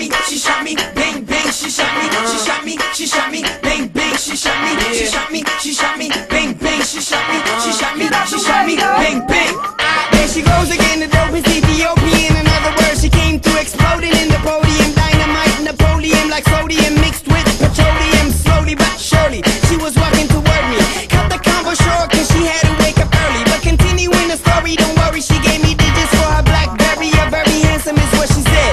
me, she shot me, bang bang, she shot me, she shot me, she shot me, bang bang, she shot me, she shot me, she shot me, bang bang, she shot me, she shot me, she shot me, bang bang. There she goes again, the dope is Ethiopian. In other words, she came through exploding in the podium, dynamite Napoleon like sodium mixed with petroleum. Slowly but surely, she was walking toward me. Cut the combo short, cause she had to wake up early. But continuing the story, don't worry, she gave me digits for her blackberry. A very handsome is what she said.